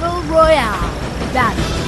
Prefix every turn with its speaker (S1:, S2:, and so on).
S1: Battle Royale. Battle